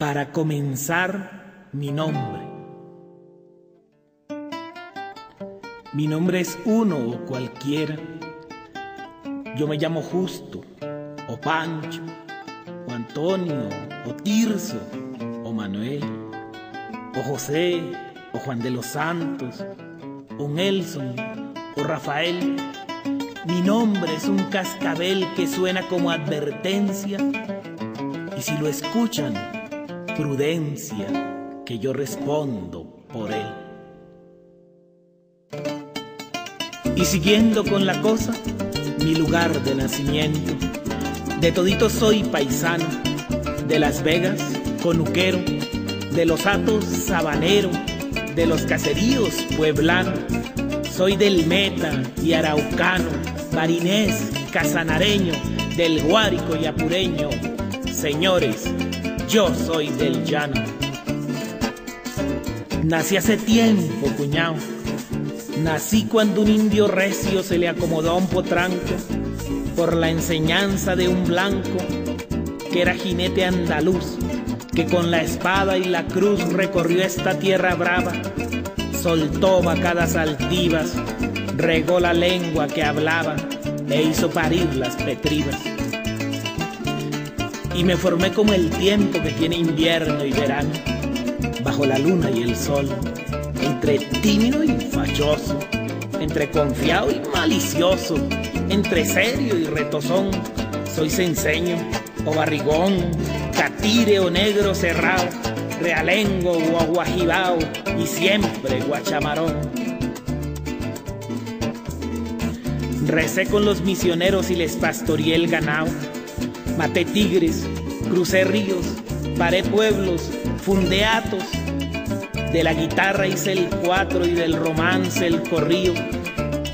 Para comenzar, mi nombre. Mi nombre es uno o cualquiera. Yo me llamo Justo, o Pancho, o Antonio, o Tirso, o Manuel, o José, o Juan de los Santos, o Nelson, o Rafael. Mi nombre es un cascabel que suena como advertencia y si lo escuchan, prudencia, que yo respondo por él. Y siguiendo con la cosa, mi lugar de nacimiento, de todito soy paisano, de Las Vegas, conuquero, de los atos sabanero, de los caseríos pueblano, soy del Meta y Araucano, marinés, casanareño, del Guárico y Apureño. Señores, yo soy del llano. Nací hace tiempo, cuñao. Nací cuando un indio recio se le acomodó a un potranco por la enseñanza de un blanco que era jinete andaluz, que con la espada y la cruz recorrió esta tierra brava, soltó vacadas altivas, regó la lengua que hablaba e hizo parir las petrivas y me formé como el tiempo que tiene invierno y verano, bajo la luna y el sol, entre tímido y fachoso, entre confiado y malicioso, entre serio y retozón, soy censeño o barrigón, catire o negro cerrado, realengo o aguajibao y siempre guachamarón. Recé con los misioneros y les pastoreé el ganado maté tigres, crucé ríos, paré pueblos, fundé atos. De la guitarra hice el cuatro y del romance el corrío.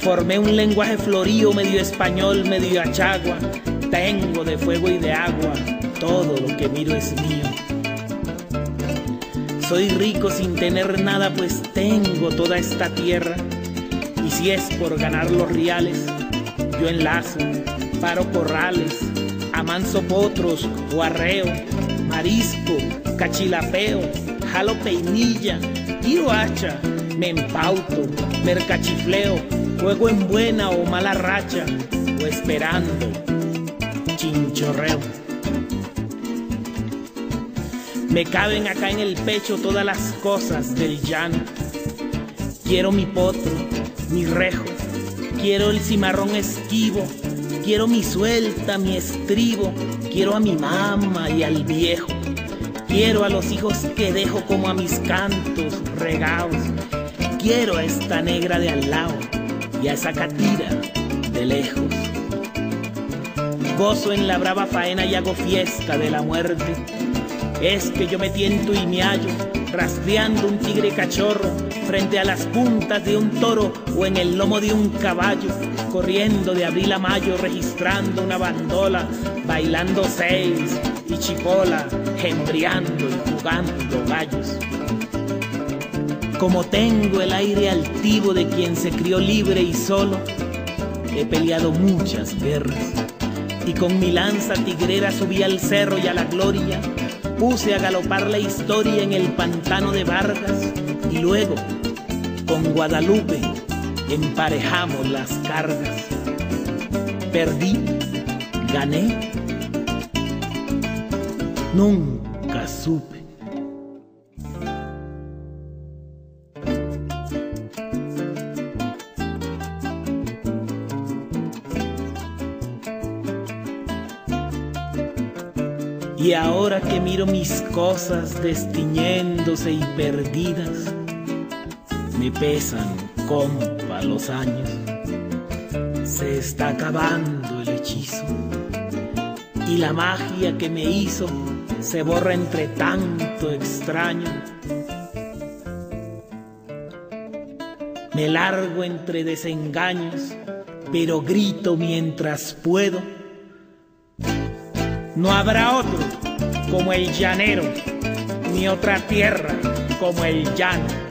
Formé un lenguaje florío, medio español, medio achagua. Tengo de fuego y de agua, todo lo que miro es mío. Soy rico sin tener nada, pues tengo toda esta tierra. Y si es por ganar los reales, yo enlazo, paro corrales, amanso potros o arreo, marisco, cachilapeo, jalo peinilla, tiro hacha, me empauto, mercachifleo, juego en buena o mala racha, o esperando, chinchorreo. Me caben acá en el pecho todas las cosas del llano. Quiero mi potro, mi rejo, quiero el cimarrón esquivo, Quiero mi suelta, mi estribo, quiero a mi mamá y al viejo. Quiero a los hijos que dejo como a mis cantos regados. Quiero a esta negra de al lado y a esa catira de lejos. Gozo en la brava faena y hago fiesta de la muerte. Es que yo me tiento y me hallo rastreando un tigre cachorro frente a las puntas de un toro o en el lomo de un caballo, corriendo de abril a mayo, registrando una bandola, bailando seis y chipola, gembriando y jugando gallos. Como tengo el aire altivo de quien se crió libre y solo, he peleado muchas guerras y con mi lanza tigrera subí al cerro y a la gloria puse a galopar la historia en el pantano de Vargas y luego con Guadalupe emparejamos las cargas. Perdí, gané, nunca supe. Y ahora que miro mis cosas destiñéndose y perdidas, me pesan, compa, los años. Se está acabando el hechizo y la magia que me hizo se borra entre tanto extraño. Me largo entre desengaños, pero grito mientras puedo. No habrá otro como el llanero, ni otra tierra como el llano.